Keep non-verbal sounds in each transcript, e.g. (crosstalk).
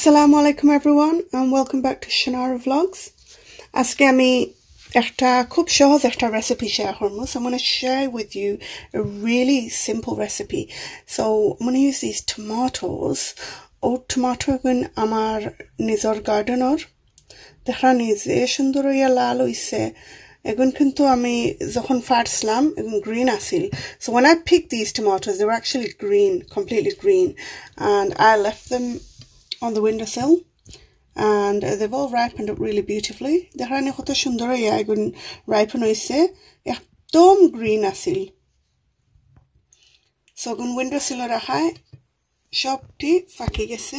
Assalamu alaikum everyone and welcome back to Shanara Vlogs. আজকে আমি একটা খুব সহজ একটা রেসিপি শেয়ার করবো so I'm going to share with you a really simple recipe so I'm going to use these tomatoes O tomato গুণ আমার নিজর গার্ডেনর দেখা নিজে সুন্দর ইয়া লাল হইছে এগুন কিন্তু আমি যখন ফাটছিলাম এগুন green Aseel so when I picked these tomatoes they were actually green completely green and I left them on the windowsill and they've all ripened up really beautifully দেখানি কত সুন্দর ইয়া এগুন ripen হইছে একদম গ্রিন আসিল so এগুন উইন্ডোসিলে রাখায় সবটি ফাঁকি গেছে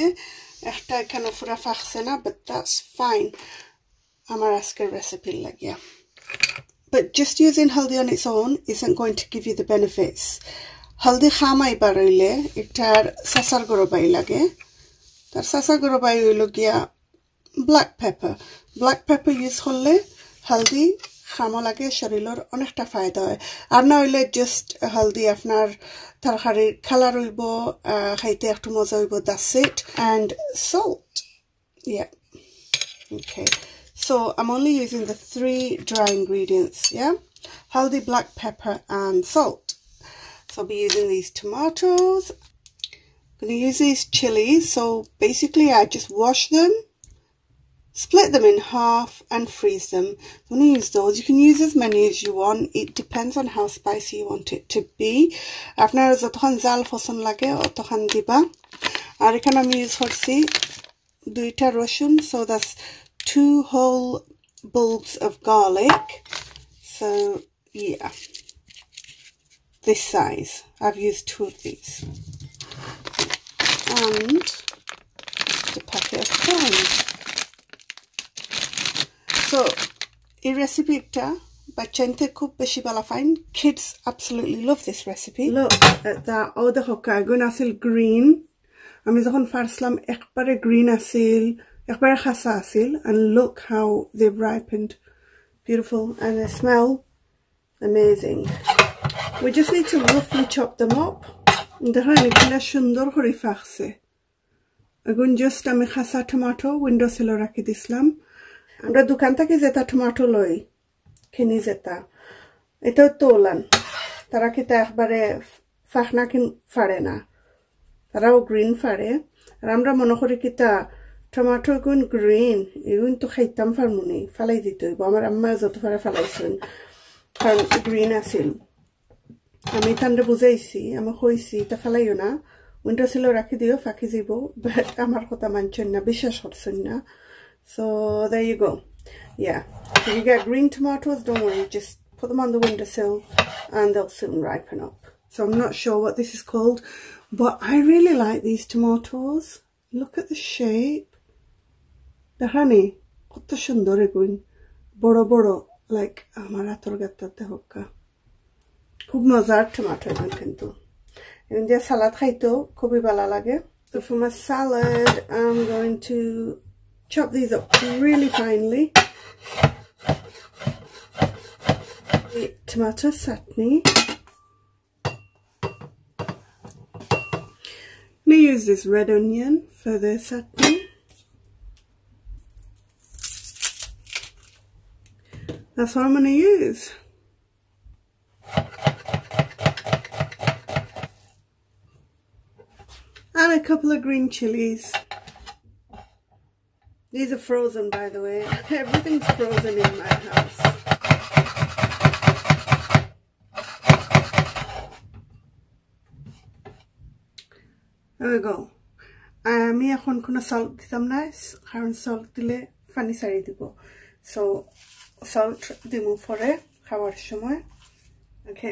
একটা এখানে পুরা ফাঁকছে না but that's fine আমার আজকের রেসিপির লাগিয়া but just using haldi on its own isn't going to give you the benefits haldi খামাই বাড়াইলে একটার সাসার গরবাই লাগে that's also good by black pepper. Black pepper use holle, healthy, hamolake, sherilor, onesta Arna Arnoile just healthy afnar, tarhari, kalaruibo, haite uh, tumozoibo, that's and salt. Yeah. Okay. So I'm only using the three dry ingredients, yeah? Haldi black pepper and salt. So I'll be using these tomatoes going to use these chilies so basically I just wash them split them in half and freeze them. I'm going to use those. You can use as many as you want. It depends on how spicy you want it to be. আপনার যতক্ষণ জাল পছন্দ লাগে অতক্ষণ দিবা আর এখানে আমি use করছি দুইটা রসুন so that's two whole bulbs of garlic so yeah this size I've used two of these and the packet of corn so এই রেসিপিটা বাচ্চাইনতে খুব বেশি ভালো fine kids absolutely love this recipe look at that ও দেখো কাগুন আছিল green আমি যখন ফারসলাম একবারে গ্রিন আছিল একবারে খাসা আছিল and look how they've ripened beautiful and they smell amazing we just need to roughly chop them up দেখো এগুলা সুন্দর করে ফাঁকছে। এগুন জাস্ট আমি খাসা টমাটো উইন্ডো সিলো রাখি দিছিলাম। আমরা দোকান থেকে যেটা টমাটো লই, কিনি যেটা এটাও তোলান। তারা কিন্তু একবারে ফাঁকনা কিন ফাড়ে না। তারাও গ্রিন ফাড়ে। আর আমরা মনে করি কিতা টমাটো গুণ গ্রিন এগুন তো খাইতাম ফার্মুনি ফালাই দিতে আমার আম্মা যত ফারে ফালাইছেন, কারণ গ্রিন আছিল। আমি তান্ডে বুঝাইছি আমি কইছি তা ফালাইও না উইন্ডো ছিল রাখি দিও ফাঁকি যাব বাট আমার কথা মানছেন না বিশ্বাস করছেন না So there you go. Yeah. So you get green tomatoes, don't worry, just put them on the windowsill and they'll soon ripen up. So I'm not sure what this is called, but I really like these tomatoes. Look at the shape. The honey. কত সুন্দর এগুন বড় বড় like আমার হাতর গাতাতে হোকা খুব মজার tomato এগুন কিন্তু এগুন দিয়ে সালাদ খাইতেও খুবই ভালো লাগে So for my salad, I'm going to chop these up really finely. The tomato chutney. I'm going to use this red onion for the chutney. That's what I'm going to use. a couple of green chilies. These are frozen, by the way. (laughs) Everything's frozen in my house. There we go. আমি এখন কোনো salt দিতাম না কারণ salt দিলে পানি সারি দিব সো সল্ট দিব পরে খাওয়ার সময় ওকে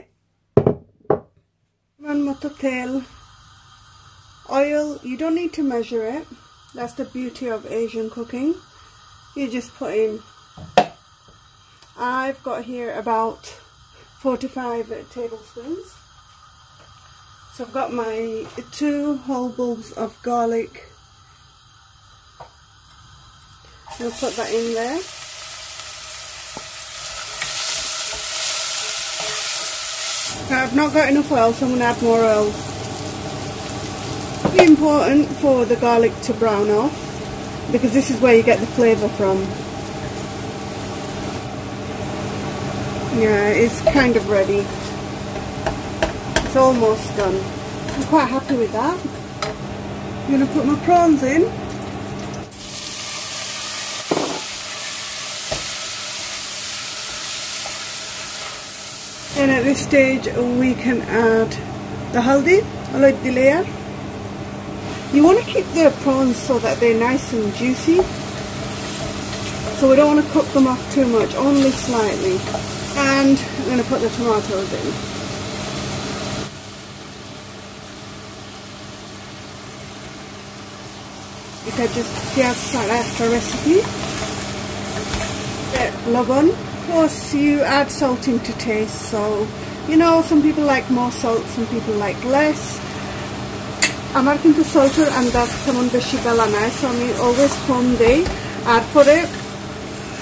আমার মতো তেল oil you don't need to measure it that's the beauty of Asian cooking. You just put in, I've got here about 45 tablespoons. So I've got my two whole bulbs of garlic. I'll put that in there. I've not got enough oil so I'm going to add more oil. Really important for the garlic to brown off. because this is where you get the flavour from. Yeah, it's kind of ready. It's almost done. I'm quite happy with that. I'm going to put my prawns in. And at this stage we can add the haldi, like the layer. You want to keep the prawns so that they're nice and juicy. So we don't want to cook them off too much, only slightly. And I'm going to put the tomatoes in. You can just grab that after recipe. Laban. Plus you add salt into taste, so you know some people like more salt, some people like less. আমার কিন্তু সল্টের আন্দাজ তেমন বেশি বেলা নাই so আমি always কম দেই আর পরে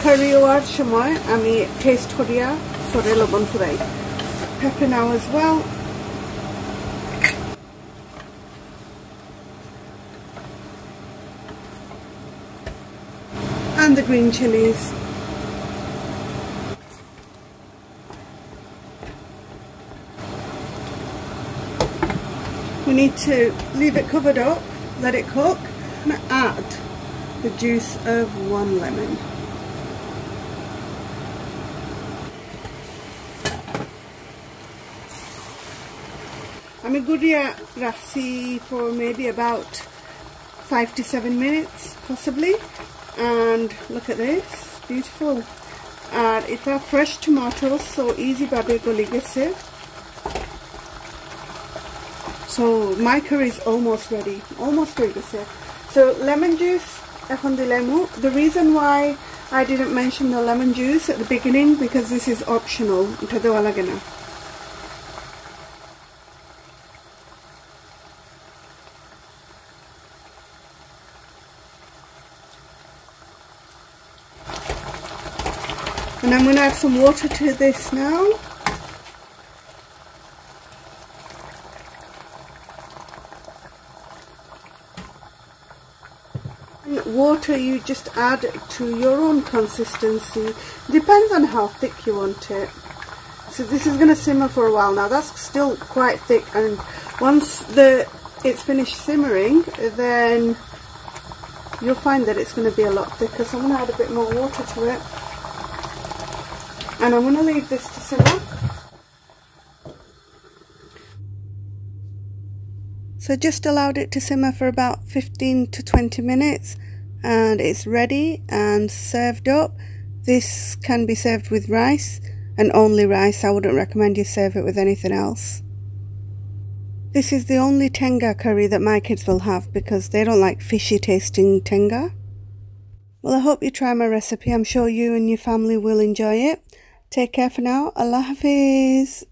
কারি হওয়ার সময় আমি টেস্ট করিয়া পরে লবণ ফুরাই pepper now as well and the green chilies need to leave it covered up, let it cook, and add the juice of one lemon. I'm a good রাখছি for maybe about five to seven minutes possibly and look at this beautiful আর এটা fresh tomatoes so easy ভাবে গলে গেছে so my curry is almost ready, almost ready sir. So lemon juice, lemon. The reason why I didn't mention the lemon juice at the beginning because this is optional. And I'm going to add some water to this now. Water you just add to your own consistency. Depends on how thick you want it. So this is going to simmer for a while. Now that's still quite thick and once the it's finished simmering then you'll find that it's going to be a lot thicker. So I'm going to add a bit more water to it. And I'm going to leave this to simmer. So just allowed it to simmer for about 15 to 20 minutes and it's ready and served up. This can be served with rice and only rice. I wouldn't recommend you serve it with anything else. This is the only tenga curry that my kids will have because they don't like fishy tasting tenga. Well, I hope you try my recipe. I'm sure you and your family will enjoy it. Take care for now. Allah Hafiz.